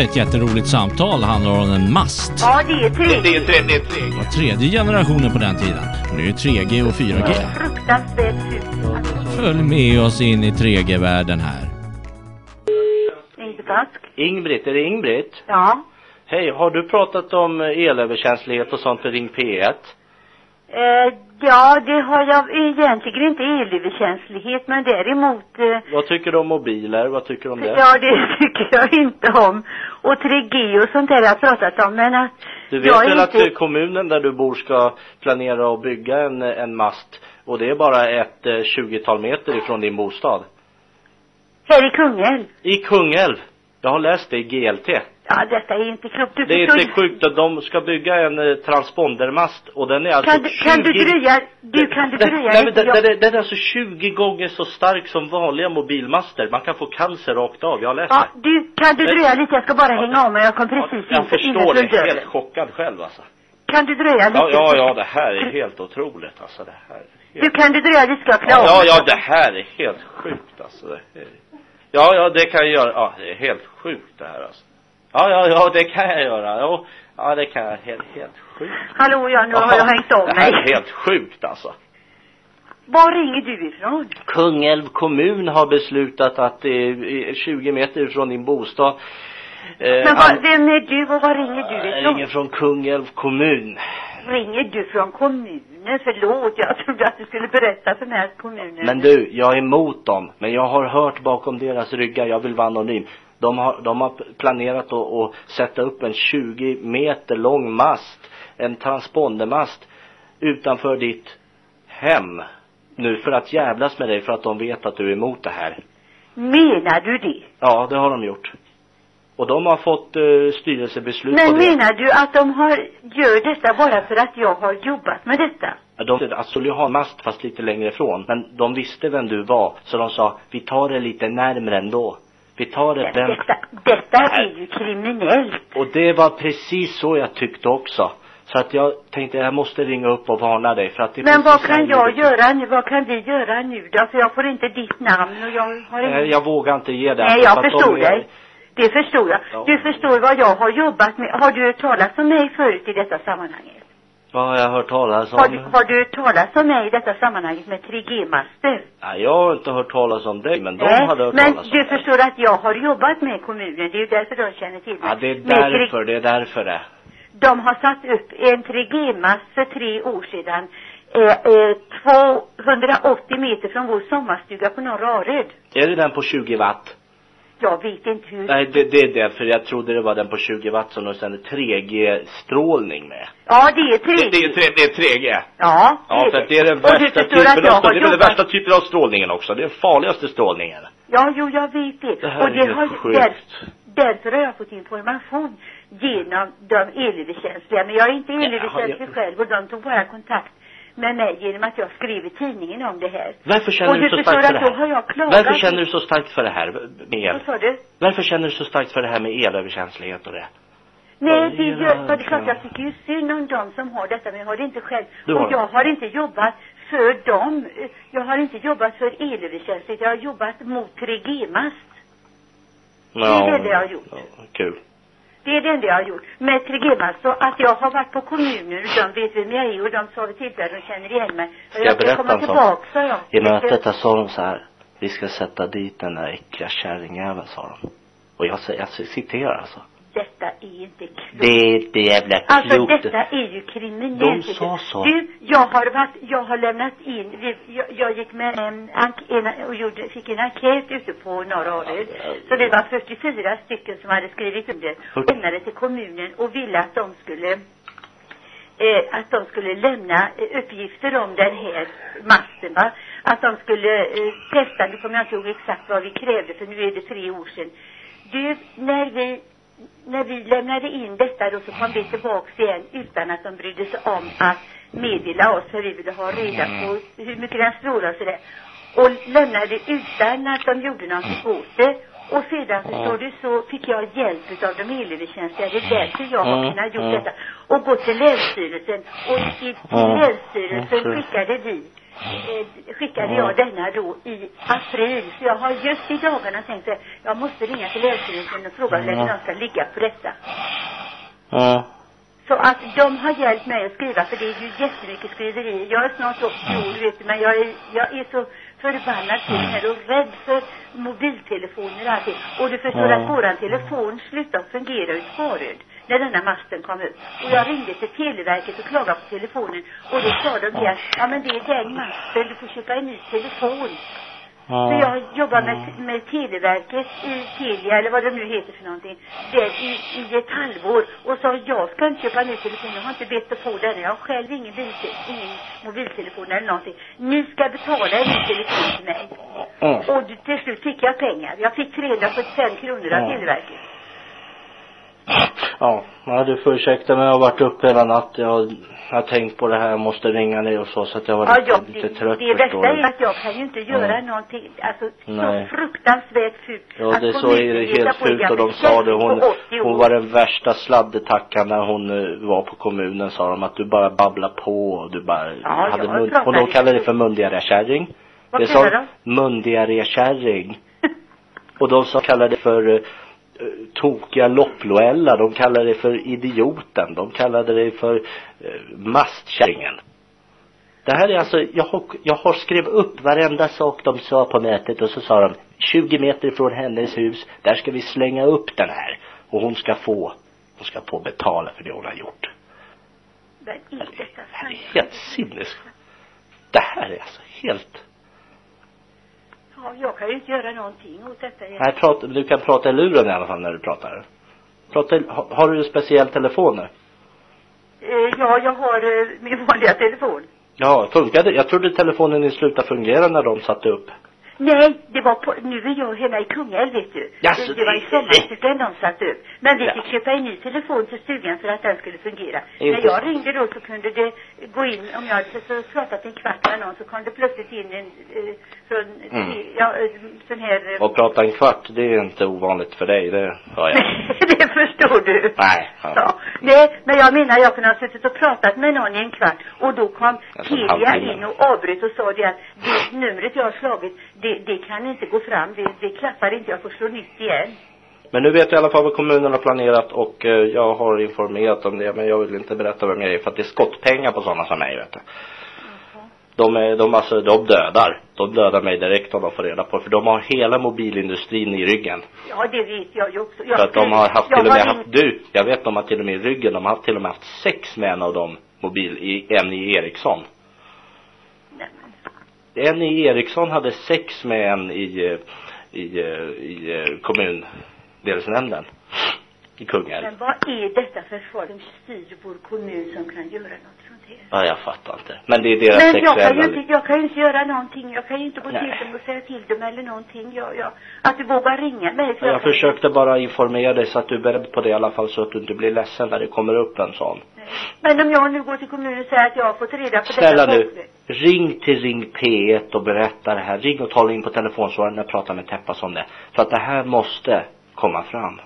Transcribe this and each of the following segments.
inte ett jätteroligt samtal handlar om en mast. Ja, det är tre. Det är tre, det är tre. Det var tredje generationen på den tiden. Nu är det 3G och 4G. Fruktansvärt. Följ med oss in i 3G-världen här. Ingbritt, är det Ingbritt? Ja. Hej, har du pratat om elöverkänslighet och sånt i Ring P1? Eh, ja, det har jag egentligen inte elöverkänslighet, men däremot eh, Vad tycker du om mobiler? Vad tycker du om det? Ja, det tycker jag inte om. Och 3G och sånt där har jag pratat om, men att Du vet väl att inte- eh, kommunen där du bor ska planera och bygga en, en mast och det är bara ett eh, 20-tal meter ifrån din bostad? här i Kungälv. I Kungälv. Jag har läst det i GLT. Ja, detta är inte klokt. Du Det är inte sjukt att de ska bygga en eh, transpondermast och den är alltså Kan du, kan du 20 dröja, du kan du dröja Nej men den, Jag- den, är, den är alltså 20 gånger så stark som vanliga mobilmaster. Man kan få cancer rakt av. Jag har läst Ja, det. du, kan du dröja lite? Jag ska bara hänga av mig. Jag kom precis Jag in för förstår det. dörren. Helt chockad själv alltså. Kan du dröja lite? Ja, ja, ja, det här är helt otroligt alltså. Det här är Du, helt... kan du dröja lite? Ska jag klä Ja, ja, ja, det här är helt sjukt alltså. Är... Ja, ja, det kan jag göra. Ja, det är helt sjukt det här alltså. Ja, ja, ja, det kan jag göra. Ja, ja det kan jag. Helt, helt sjukt. Hallå, ja, nu har jag hängt av Det här mig. är helt sjukt alltså. Var ringer du ifrån? Kungälv kommun har beslutat att det är 20 meter ifrån din bostad. Eh, Men an- var, vem är du och var ringer du Jag ifrån? ringer från Kungälv kommun. Ringer du från kommunen? Förlåt, jag trodde att du skulle berätta för mig att kommunen... Men du, jag är emot dem. Men jag har hört bakom deras ryggar, jag vill vara anonym. De har, de har planerat att, att sätta upp en 20 meter lång mast, en transpondermast, utanför ditt hem. Nu för att jävlas med dig för att de vet att du är emot det här. Menar du det? Ja, det har de gjort. Och de har fått uh, styrelsebeslut Men på det. menar du att de har, gör detta bara för att jag har jobbat med detta? De alltså, skulle ju ha en mast fast lite längre ifrån. Men de visste vem du var. Så de sa, vi tar det lite närmre ändå. Vi tar det den. Detta, detta är ju kriminellt. Och det var precis så jag tyckte också. Så att jag tänkte jag måste ringa upp och varna dig för att det Men vad kan jag livet- göra nu? Vad kan vi göra nu då? För jag får inte ditt namn och jag har Nej, ingen... jag vågar inte ge det. Nej, jag förstår är- dig. Det förstår jag. Ja. Du förstår vad jag har jobbat med. Har du hört talas om mig förut i detta sammanhanget? Vad har jag hört talas om? Har du, har du hört talas om mig i detta sammanhanget med 3G-master? Nej, jag har inte hört talas om dig, men de Nej, hade hört men talas om du dig. förstår att jag har jobbat med kommunen. Det är ju därför de känner till mig. Ja, det är därför, det är därför det. De har satt upp en 3G-mast för tre år sedan. Eh, eh, 280 meter från vår sommarstuga på Norra Aröd. Är det den på 20 watt? Jag vet inte hur. Nej, det, det är det, för jag trodde det var den på 20 watt som de sände 3G-strålning med. Ja, det är 3G. Det, det, är, tre- det är 3G. Ja, Ja, för att det är den värsta typen av, har det är väl den värsta typen av strålningen också. Det är den farligaste strålningen. Ja, jo, jag vet det. Det här och är det helt har, sjukt. där, därför har jag fått information genom de elöverkänsliga. Men jag är inte elöverkänslig jag- själv och de tog bara kontakt med mig genom att jag skrev i tidningen om det här. Varför känner du du så starkt för det här? Varför känner du så starkt för det här med el? Vad sa du? Varför känner du så starkt för det här med elöverkänslighet och det? Nej, det gör, för det är klart ja. jag tycker ju synd om dem som har detta, men jag har det inte själv. Har och jag har inte jobbat för dem. Jag har inte jobbat för elöverkänslighet. Jag har jobbat mot 3G-mast. Ja, Det är det jag har gjort. Ja, kul. Det är det enda jag har gjort. Med 3G-mast. Så att jag har varit på kommunen och de vet vem jag är och de sa vid tillfälle de känner igen mig. Ska jag berätta komma en sak? jag. I mötet där sa de så här, vi ska sätta dit den där äckliga kärringjäveln, sa de. Och jag, säger- jag citerar alltså. Detta är inte klokt. Det är inte jävla Alltså klokt. detta är ju kriminellt. De sa så. Du, jag har varit, jag har lämnat in, vi, jag, jag gick med en, en, och gjorde, fick en enkät ute på Norra Aröd. Så det var 44 stycken som hade skrivit under och lämnade till kommunen och ville att de skulle eh, att de skulle lämna eh, uppgifter om den här masten va. Att de skulle eh, testa, nu kommer jag inte ihåg exakt vad vi krävde för nu är det tre år sedan. Du, när vi när vi lämnade in detta då så kom vi tillbaks igen utan att de brydde sig om att meddela oss för vi ville ha reda på hur mycket den strålar och sådär. Och lämnade utan att de gjorde någonting åt det. Och sedan förstår du så fick jag hjälp utav de elöverkänsliga. Det är därför jag har Mm, kunnat gjort mm. detta. Och gått till Länsstyrelsen. Och i, till Mm, Länsstyrelsen mm, skickade vi eh, skickade Ja. jag denna då i april. Så jag har just i dagarna tänkt att jag måste ringa till Länsstyrelsen och fråga hur länge de ska ligga på detta. Ja. Så att de har hjälpt mig att skriva för det är ju jättemycket skriverier. Jag är snart 80 år vet du, men jag är, jag är så förbannad till det här och rädd för mobiltelefoner och allting. Och du förstår Ja. att våran telefon slutade fungera i Sparöd när denna masten kom upp. Och jag ringde till Televerket och klagade på telefonen och då sa de att, ja men det är den masten, du får köpa en ny telefon. Ja. Så jag jobbar med, med Televerket i Telia, eller vad det nu heter för någonting, där i, i ett halvår. Och sa jag ska inte köpa en ny telefon, jag har inte bett att få den. Jag har själv ingen, bil, ingen mobiltelefon eller någonting. Ni ska betala en ny telefon till mig. Mm. Och till slut fick jag pengar. Jag fick 375 kronor av Ja. Televerket. Ja, ja du får ursäkta men jag har varit uppe hela natten. Jag har, jag har tänkt på det här, jag måste ringa ner och så, så att jag var Ja, lite, jag, lite trött det värsta är att jag kan ju inte göra Ja. någonting, alltså Nej. så fruktansvärt fult. Ja, det så är sig helt fult och de sa det. Hon, kärring på 80 hon var den värsta sladdetackan när hon eh, var på kommunen sa de att du bara babblar på och du bara Ja, hade mun, och de kallade det så. för mundiaré-kärring. Vad Det kallar sa de? mundiaré-kärring. Och de som kallade det för eh, tokiga lopploella, de kallade det för idioten, de kallade det för eh, mastkärringen. Det här är alltså, jag har, jag har skrivit upp varenda sak de sa på mötet och så sa de 20 meter från hennes hus, där ska vi slänga upp den här. Och hon ska få, hon ska få betala för det hon har gjort. Men är Det är helt sinnes. Det här är alltså helt, Ja, jag kan ju inte göra någonting åt detta. här pratar, du kan prata i luren i alla fall när du pratar. Prata, har, har du en speciell telefon nu? Eh, ja, jag har eh, min vanliga telefon. Ja, funkade Jag trodde telefonen slutade fungera när de satte upp. Nej, det var på, nu är jag hemma i Kungälv vet du. Jaså, det var i sommarstugan de satte upp. Men vi Ja. fick köpa en ny telefon till stugan för att den skulle fungera. Inte När jag ringde då så kunde det gå in, om jag hade pratat en kvart med någon så kom det plötsligt in en, eh, från, Mm. ja, eh, sån här eh, Och prata en kvart, det är inte ovanligt för dig, det hör jag. det förstår du. Nej. Ja. Ja. Nej, men jag menar jag kunde ha suttit och pratat med någon i en kvart och då kom Telia in och avbröt och sa det att det numret jag har slagit, det, det kan inte gå fram, det, det klaffar inte, jag får slå nytt igen. Men nu vet jag i alla fall vad kommunen har planerat och eh, jag har informerat om det men jag vill inte berätta vem jag är för att det är skottpengar på sådana som mig vet du. De är, de alltså, de dödar. De dödar mig direkt om de får reda på det. För de har hela mobilindustrin i ryggen. Ja, det vet jag ju också. Jag För att de har haft till och med haft, du, jag vet de har till och med i ryggen, de har haft till och med haft sex med en av dem mobil, i, en i Ericsson. En i Eriksson hade sex med en i, eh, i, eh, i eh, kommundelsnämnden. I Kungälv. men vad är detta för folk som styr vår kommun som kan göra något sånt här? Ja, jag fattar inte. Men det är deras Men jag kan ju inte, jag kan ju inte göra någonting. Jag kan ju inte gå Nej. till dem och säga till dem eller någonting. Jag, jag, att du vågar ringa mig. För Jag kan- försökte bara informera dig så att du är beredd på det i alla fall så att du inte blir ledsen när det kommer upp en sån. Men om jag nu går till kommunen och säger att jag har fått reda på Snälla detta. du, ring till Ring P1 och berätta det här. Ring och tala in på telefonsvararen när jag pratar med Teppas om det. För att det här måste komma fram.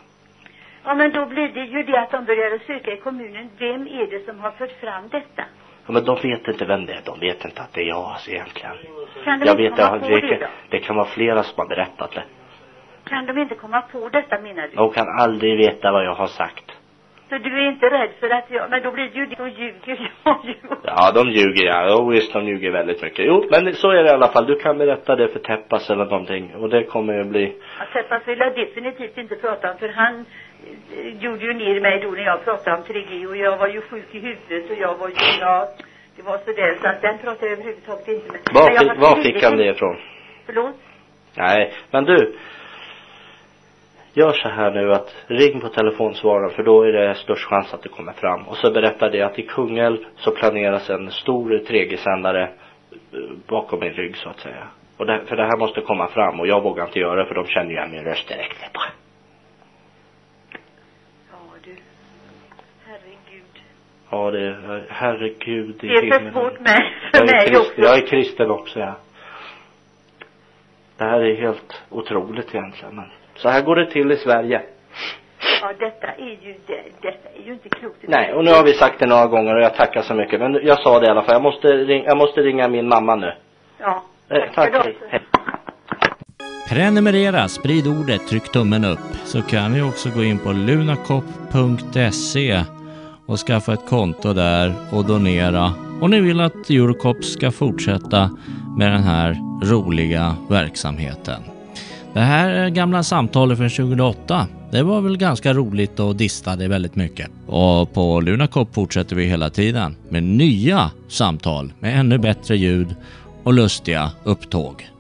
Ja men då blir det ju det att de börjar att söka i kommunen. Vem är det som har fört fram detta? Ja, men de vet inte vem det är. De vet inte att det är jag alltså, egentligen. Kan de Jag inte vet komma att på det, det kan, då? det kan vara flera som har berättat det. Kan de inte komma på detta menar du? De kan aldrig veta vad jag har sagt. Så du är inte rädd för att jag, men då blir det ju då ljuger jag ju. Ja, de ljuger ja. Jo, visst, de ljuger väldigt mycket. Jo, men så är det i alla fall. Du kan berätta det för Teppas eller någonting. Och det kommer ju bli Att Teppas vill jag definitivt inte prata om för han gjorde ju ner mig då när jag pratade om 3G och jag var ju sjuk i huvudet och jag var ju, ja, det var sådär så att den pratade jag överhuvudtaget inte med. Var jag fick, var fick han det ifrån? Förlåt? Nej, men du. Gör så här nu att ring på telefonsvararen för då är det störst chans att det kommer fram. Och så berättar det att i Kungälv så planeras en stor 3G-sändare eh, bakom min rygg så att säga. Och det, för det här måste komma fram och jag vågar inte göra det för de känner ju igen min röst direkt. Ja du. Herregud. Ja det, herregud i Det är för svårt med, för är, mig krist, också. jag är kristen också ja. Det här är helt otroligt egentligen men så här går det till i Sverige. Ja, detta är ju, det, detta är ju inte klokt. Nej, och nu har vi sagt det några gånger och jag tackar så mycket. Men jag sa det i alla fall. Jag måste, ring, jag måste ringa min mamma nu. Ja. Eh, tack, då. hej. Prenumerera, sprid ordet, tryck tummen upp. Så kan ni också gå in på lunacop.se och skaffa ett konto där och donera. Och ni vill att Eurocop ska fortsätta med den här roliga verksamheten. Det här gamla samtalet från 2008, det var väl ganska roligt och distade väldigt mycket. Och på Lunacop fortsätter vi hela tiden med nya samtal med ännu bättre ljud och lustiga upptåg.